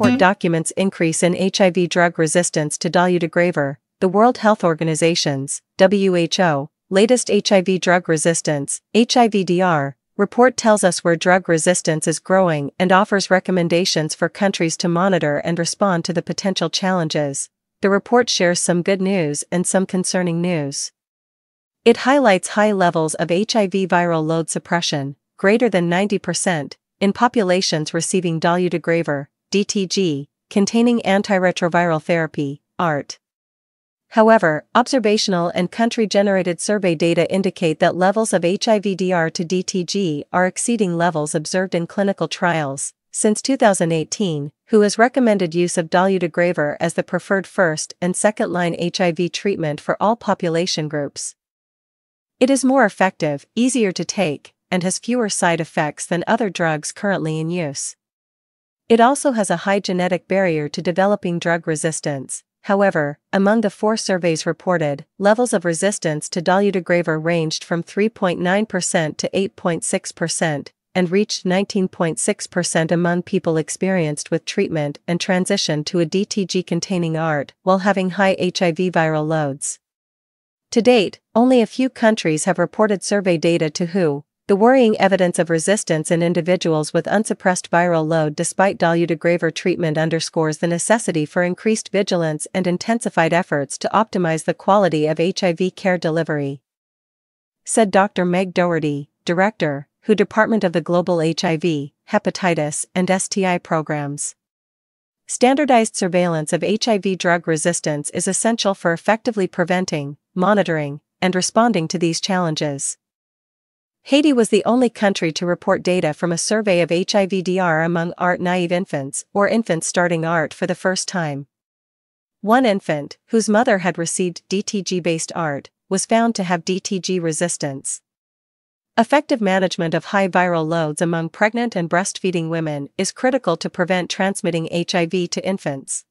report mm-hmm. documents increase in HIV drug resistance to dolutegravir, the World Health Organization's WHO latest HIV drug resistance HIVDR report tells us where drug resistance is growing and offers recommendations for countries to monitor and respond to the potential challenges. The report shares some good news and some concerning news. It highlights high levels of HIV viral load suppression, greater than 90%, in populations receiving dolutegravir, DTG, containing antiretroviral therapy, ART. However, observational and country-generated survey data indicate that levels of HIV-DR to DTG are exceeding levels observed in clinical trials. Since 2018, WHO has recommended use of dolutegravir as the preferred first and second-line HIV treatment for all population groups. It is more effective, easier to take, and has fewer side effects than other drugs currently in use. It also has a high genetic barrier to developing drug resistance, However, among the four surveys reported, levels of resistance to dolutegravir ranged from 3.9% to 8.6% and reached 19.6% among people experienced with treatment and transition to a DTG-containing ART while having high HIV viral loads. To date, only a few countries have reported survey data to WHO, the worrying evidence of resistance in individuals with unsuppressed viral load despite dolutegravir treatment underscores the necessity for increased vigilance and intensified efforts to optimize the quality of HIV care delivery. Said Dr. Meg Doherty, Director, WHO Department of the Global HIV, Hepatitis, and STI Programs. Standardized surveillance of HIV drug resistance is essential for effectively preventing, monitoring, and responding to these challenges. Haiti was the only country to report data from a survey of HIV-DR among ART-naive infants or infants starting ART for the first time. One infant, whose mother had received DTG-based ART, was found to have DTG resistance. Effective management of high viral loads among pregnant and breastfeeding women is critical to prevent transmitting HIV to infants.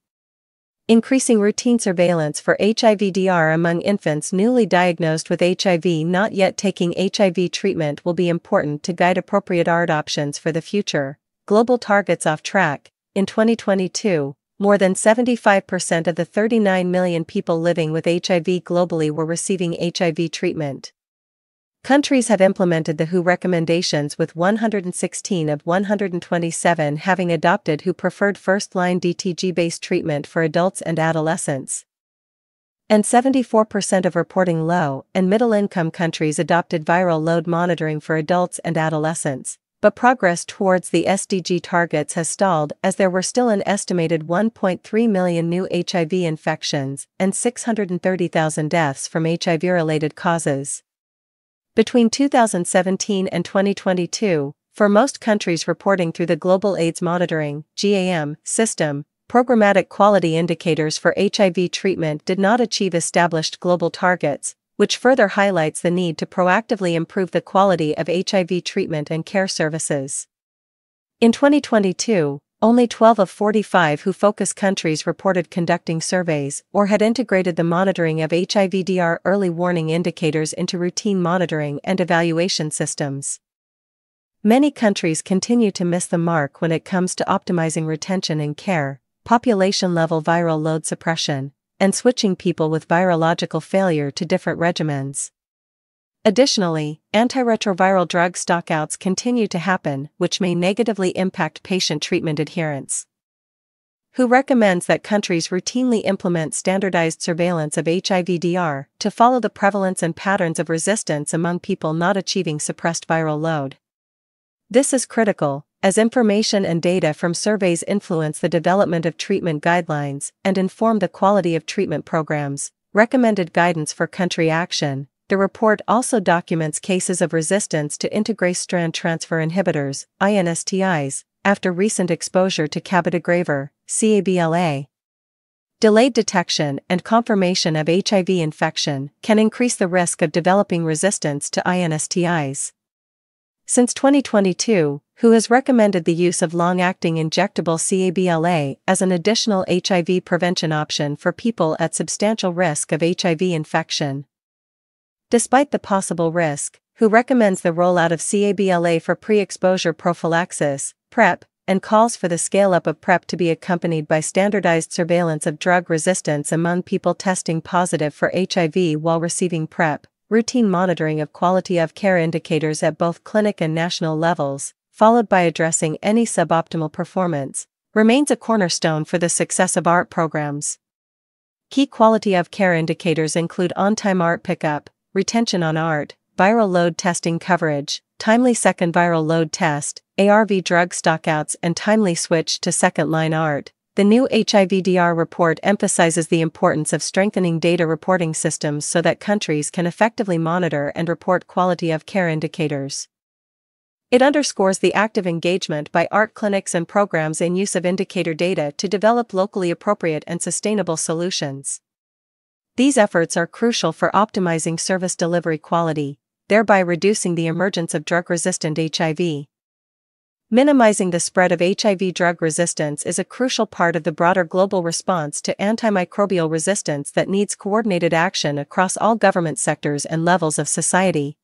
Increasing routine surveillance for HIV-DR among infants newly diagnosed with HIV not yet taking HIV treatment will be important to guide appropriate ART options for the future. Global targets off track. In 2022, more than 75% of the 39 million people living with HIV globally were receiving HIV treatment. Countries have implemented the WHO recommendations with 116 of 127 having adopted WHO preferred first-line DTG-based treatment for adults and adolescents. And 74% of reporting low and middle-income countries adopted viral load monitoring for adults and adolescents, but progress towards the SDG targets has stalled as there were still an estimated 1.3 million new HIV infections and 630,000 deaths from HIV-related causes. Between 2017 and 2022, for most countries reporting through the Global AIDS Monitoring GAM, system, programmatic quality indicators for HIV treatment did not achieve established global targets, which further highlights the need to proactively improve the quality of HIV treatment and care services. In 2022, only 12 of 45 WHO focus countries reported conducting surveys or had integrated the monitoring of HIV-DR early warning indicators into routine monitoring and evaluation systems. Many countries continue to miss the mark when it comes to optimizing retention and care, population level viral load suppression, and switching people with virological failure to different regimens. Additionally, antiretroviral drug stockouts continue to happen, which may negatively impact patient treatment adherence. WHO recommends that countries routinely implement standardized surveillance of HIV-DR to follow the prevalence and patterns of resistance among people not achieving suppressed viral load. This is critical, as information and data from surveys influence the development of treatment guidelines and inform the quality of treatment programs, recommended guidance for country action, the report also documents cases of resistance to integrase strand transfer inhibitors, INSTIs, after recent exposure to cabotegravir, CABLA. Delayed detection and confirmation of HIV infection can increase the risk of developing resistance to INSTIs. Since 2022, WHO has recommended the use of long-acting injectable CABLA as an additional HIV prevention option for people at substantial risk of HIV infection. Despite the possible risk, WHO recommends the rollout of CABLA for pre-exposure prophylaxis, PrEP, and calls for the scale up of PrEP to be accompanied by standardized surveillance of drug resistance among people testing positive for HIV while receiving PrEP, routine monitoring of quality of care indicators at both clinic and national levels, followed by addressing any suboptimal performance, remains a cornerstone for the success of ART programs. Key quality of care indicators include on time ART pickup, retention on ART, viral load testing coverage, timely second viral load test, ARV drug stockouts, and timely switch to second line ART. The new HIVDR report emphasizes the importance of strengthening data reporting systems so that countries can effectively monitor and report quality of care indicators. It underscores the active engagement by ART clinics and programs in use of indicator data to develop locally appropriate and sustainable solutions. These efforts are crucial for optimizing service delivery quality, thereby reducing the emergence of drug resistant HIV. Minimizing the spread of HIV drug resistance is a crucial part of the broader global response to antimicrobial resistance that needs coordinated action across all government sectors and levels of society.